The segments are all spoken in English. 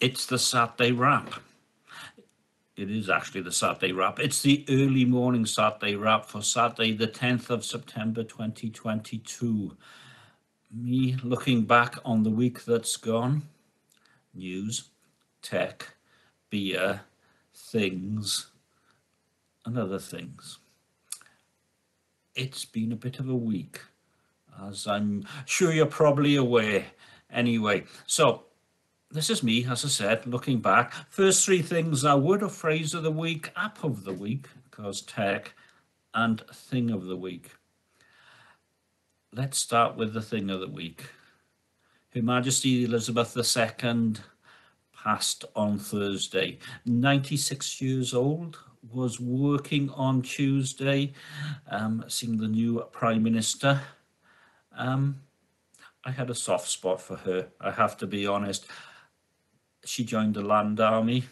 It's the Saturday wrap. It is actually the Saturday wrap. It's the early morning Saturday wrap for Saturday, the 10th of September 2022. Me looking back on the week that's gone. News, tech, beer, things, and other things. It's been a bit of a week, as I'm sure you're probably aware. Anyway, so this is me, as I said, looking back. First three things I would a phrase of the week, app of the week, because tech, and thing of the week. Let's start with the thing of the week. Her Majesty Elizabeth II passed on Thursday. 96 years old, was working on Tuesday, um, seeing the new Prime Minister. Um, I had a soft spot for her, I have to be honest. She joined the Land Army.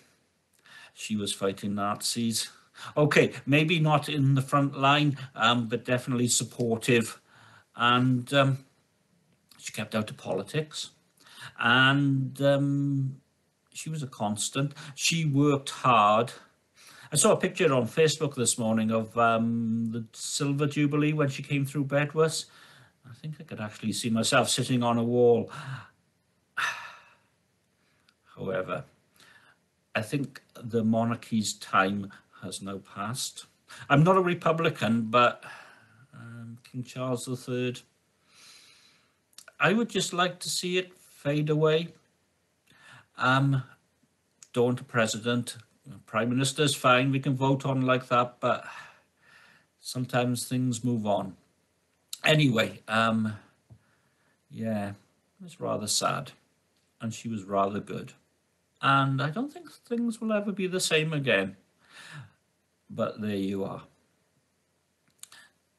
She was fighting Nazis. Okay, maybe not in the front line, um, but definitely supportive. And um, she kept out of politics. And um, she was a constant. She worked hard. I saw a picture on Facebook this morning of um, the Silver Jubilee when she came through Bedwas. I think I could actually see myself sitting on a wall. However, I think the monarchy's time has now passed. I'm not a Republican, but um, King Charles III, I would just like to see it fade away. Um, don't a president. Prime Minister's fine, we can vote on like that, but sometimes things move on. Anyway, um, yeah, it was rather sad. And she was rather good. And I don't think things will ever be the same again. But there you are.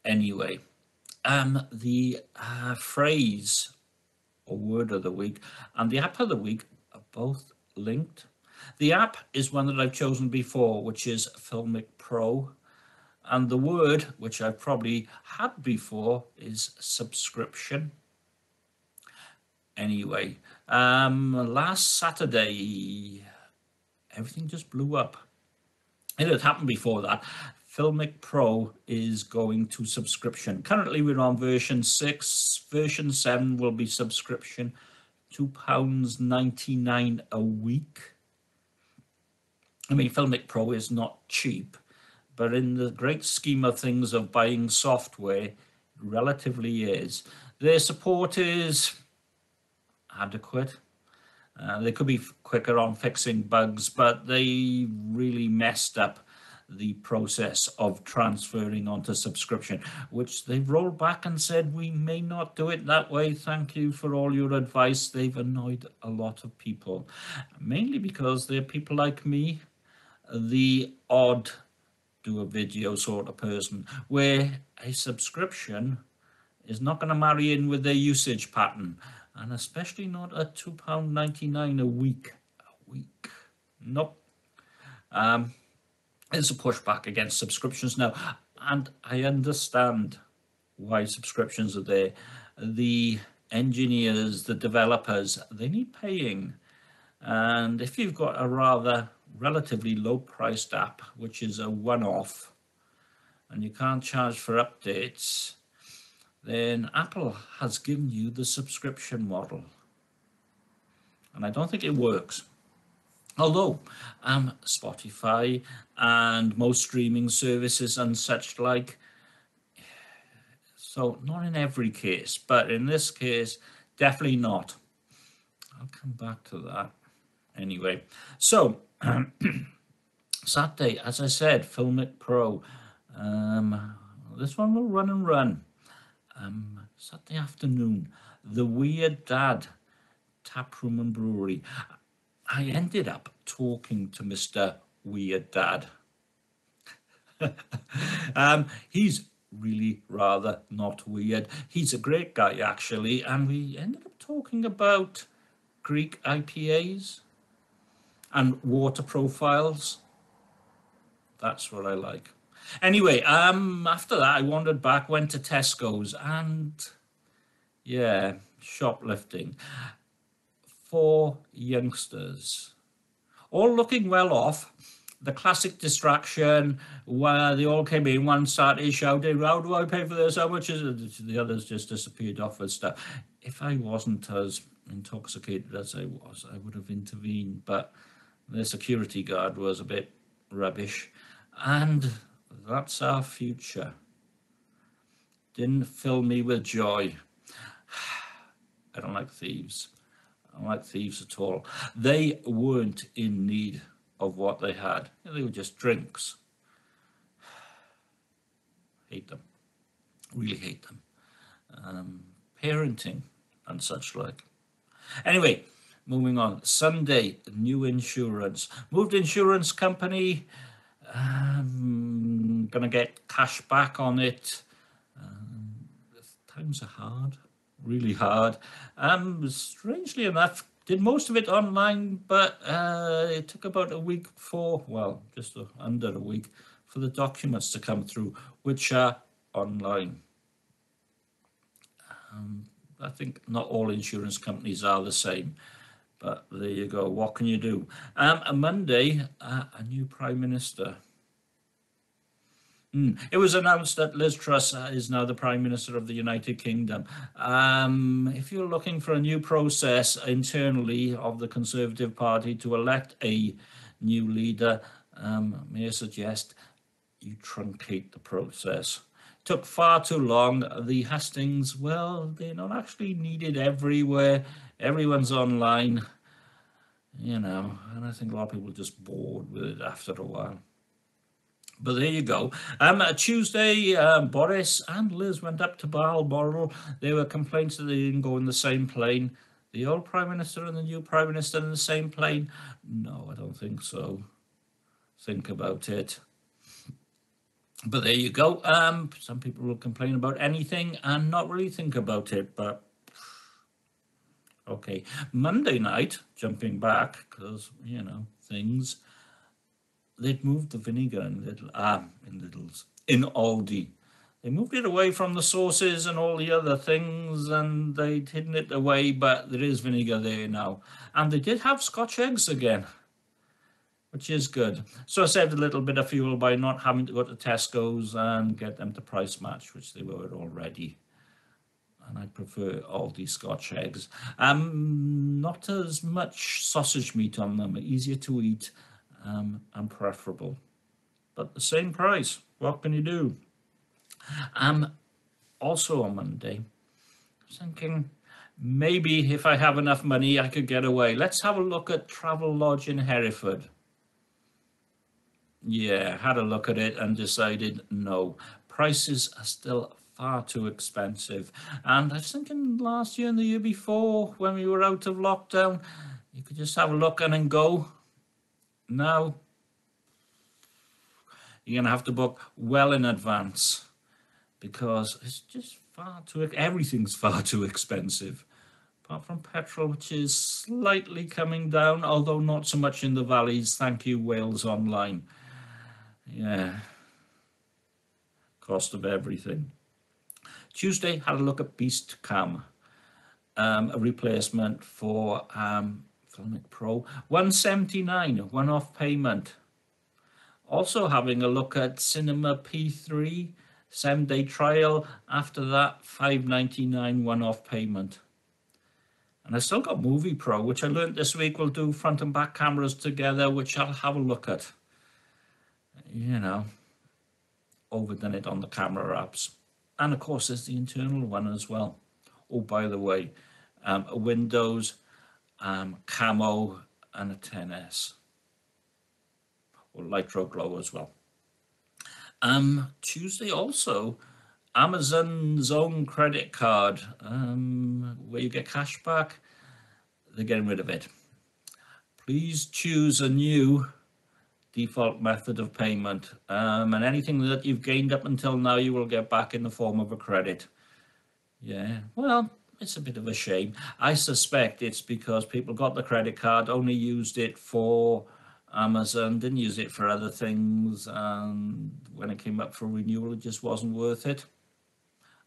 Anyway, um, the uh, phrase or word of the week and the app of the week are both linked. The app is one that I've chosen before, which is Filmic Pro. And the word, which I've probably had before, is subscription. Anyway, um, last Saturday, everything just blew up. It had happened before that. Filmic Pro is going to subscription. Currently, we're on version 6. Version 7 will be subscription. £2.99 a week. I mean, Filmic Pro is not cheap, but in the great scheme of things of buying software, relatively is. Their support is adequate. Uh, they could be quicker on fixing bugs, but they really messed up the process of transferring onto subscription, which they've rolled back and said, we may not do it that way. Thank you for all your advice. They've annoyed a lot of people, mainly because they're people like me, the odd do a video sort of person, where a subscription is not going to marry in with their usage pattern, and especially not at £2.99 a week. A week. Nope. Um, it's a pushback against subscriptions now, and I understand why subscriptions are there. The engineers, the developers, they need paying. And if you've got a rather relatively low priced app, which is a one-off, and you can't charge for updates, then Apple has given you the subscription model. And I don't think it works. Although um, Spotify and most streaming services and such like, so not in every case, but in this case, definitely not. I'll come back to that anyway. So Saturday, as I said, Filmic Pro. Um, this one will run and run. Um, Saturday afternoon, The Weird Dad Taproom and Brewery. I ended up talking to Mr. Weird Dad. um, he's really rather not weird. He's a great guy, actually, and we ended up talking about Greek IPAs and water profiles. That's what I like. Anyway, um, after that, I wandered back, went to Tesco's, and yeah, shoplifting for youngsters all looking well off. The classic distraction where they all came in, one started shouting, How do I pay for this? How much is it? The others just disappeared off with stuff. If I wasn't as intoxicated as I was, I would have intervened. But the security guard was a bit rubbish. And that's our future. Didn't fill me with joy. I don't like thieves. I don't like thieves at all. They weren't in need of what they had. They were just drinks. hate them. Really hate them. Um, parenting and such like. Anyway, moving on. Sunday, new insurance. Moved insurance company. Um, gonna get cash back on it. Um, times are hard really hard. Um, strangely enough, did most of it online, but uh, it took about a week for, well, just under a week for the documents to come through, which are online. Um, I think not all insurance companies are the same, but there you go. What can you do? Um, a Monday, uh, a new prime minister. Mm. It was announced that Liz Truss uh, is now the Prime Minister of the United Kingdom. Um, if you're looking for a new process internally of the Conservative Party to elect a new leader, um, may I suggest you truncate the process. Took far too long. The hustings, well, they're not actually needed everywhere. Everyone's online, you know, and I think a lot of people are just bored with it after a while. But there you go. Um, Tuesday, uh, Boris and Liz went up to Balmoral. There were complaints that they didn't go in the same plane. The old Prime Minister and the new Prime Minister in the same plane? No, I don't think so. Think about it. But there you go. Um, some people will complain about anything and not really think about it, but okay. Monday night, jumping back, because, you know, things they'd moved the vinegar in little ah in Lidl's in Aldi. They moved it away from the sauces and all the other things, and they'd hidden it away. But there is vinegar there now, and they did have Scotch eggs again, which is good. So I saved a little bit of fuel by not having to go to Tesco's and get them to price match, which they were already. And I prefer Aldi Scotch eggs. Um, not as much sausage meat on them, easier to eat um, and preferable. But the same price, what can you do? Um, also on Monday, thinking maybe if I have enough money, I could get away. Let's have a look at Travelodge in Hereford. Yeah, had a look at it and decided no. Prices are still far too expensive. And I was thinking last year and the year before, when we were out of lockdown, you could just have a look and then go. Now, you're going to have to book well in advance because it's just far too, everything's far too expensive. Apart from petrol, which is slightly coming down, although not so much in the valleys. Thank you, Wales Online. Yeah. Cost of everything. Tuesday, had a look at BeastCam, um, a replacement for um, Filmic Pro. 179, one-off payment. Also having a look at Cinema P3, seven-day trial. After that, 599 one-off payment. And I still got Movie Pro, which I learned this week will do front and back cameras together, which I'll have a look at. You know, overdone it on the camera apps. And of course, there's the internal one as well. Oh, by the way, um, Windows um, Camo, and a 10S, or Lytro Glow as well. Um, Tuesday also, Amazon's own credit card, um, where you get cash back, they're getting rid of it. Please choose a new default method of payment, um, and anything that you've gained up until now, you will get back in the form of a credit. Yeah, well, it's a bit of a shame. I suspect it's because people got the credit card, only used it for Amazon, didn't use it for other things, and when it came up for renewal, it just wasn't worth it.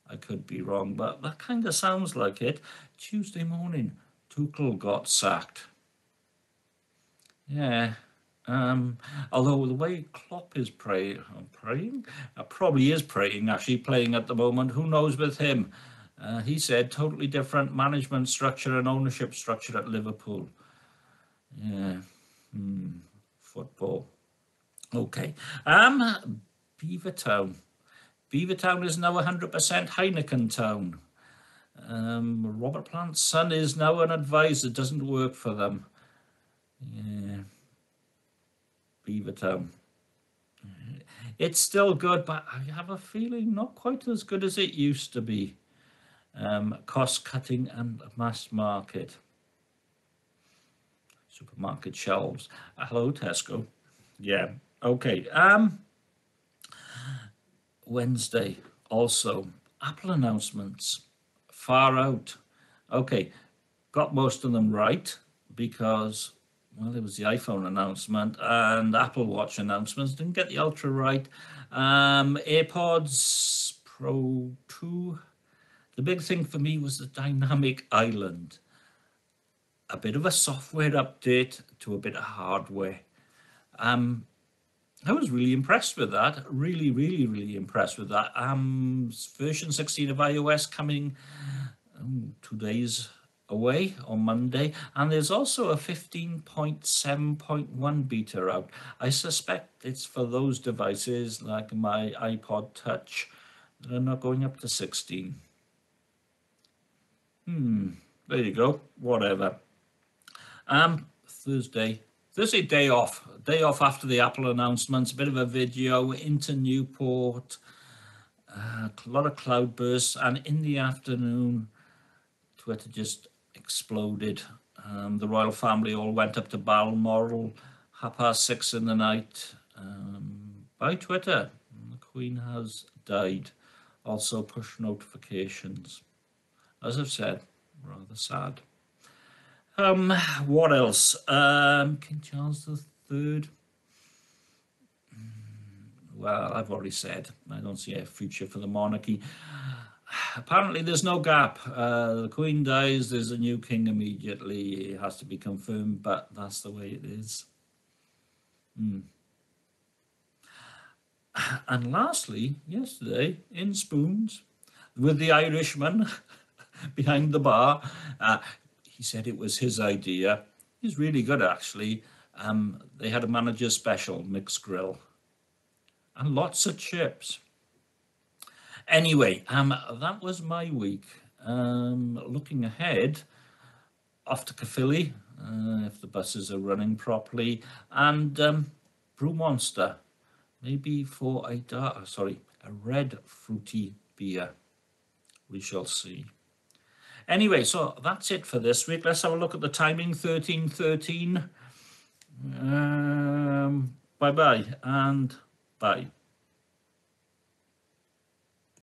I could be wrong, but that kind of sounds like it. Tuesday morning, Tuchel got sacked. Yeah. Um, although the way Klopp is pray, praying, uh, probably is praying, actually playing at the moment. Who knows with him? Uh, he said totally different management structure and ownership structure at Liverpool. Yeah. Hmm. Football. Okay. Um, Beavertown. Beavertown is now 100% Heineken Town. Um, Robert Plant's son is now an advisor, doesn't work for them. Yeah. Beavertown. It's still good, but I have a feeling not quite as good as it used to be. Um, cost cutting and mass market. Supermarket shelves. Hello, Tesco. Yeah. Okay. Um. Wednesday also Apple announcements. Far out. Okay. Got most of them right because well, there was the iPhone announcement and Apple Watch announcements. Didn't get the Ultra right. Um, AirPods Pro 2. The big thing for me was the dynamic island. A bit of a software update to a bit of hardware. Um, I was really impressed with that. Really, really, really impressed with that. Um, version 16 of iOS coming um, two days away on Monday, and there's also a 15.7.1 beta out. I suspect it's for those devices like my iPod Touch that are not going up to 16. Hmm, there you go, whatever. Um, Thursday, Thursday day off, day off after the Apple announcements, a bit of a video into Newport, uh, a lot of cloud bursts, and in the afternoon, Twitter just exploded. Um, the royal family all went up to Balmoral, half past six in the night, um, by Twitter. The Queen has died. Also push notifications. As I've said, rather sad. Um, what else? Um, King Charles III. Hmm, well, I've already said I don't see a future for the monarchy apparently there's no gap. Uh, the Queen dies, there's a new king immediately. It has to be confirmed, but that's the way it is. Mm. And lastly, yesterday in Spoons, with the Irishman behind the bar, uh, he said it was his idea. He's really good, actually. Um, they had a manager special, mixed grill, and lots of chips. Anyway, um, that was my week. Um, looking ahead, off to Caerphilly, uh, if the buses are running properly, and um, Brew Monster, maybe for a dark, sorry, a red fruity beer. We shall see. Anyway, so that's it for this week. Let's have a look at the timing, 1313. Um, bye-bye and bye.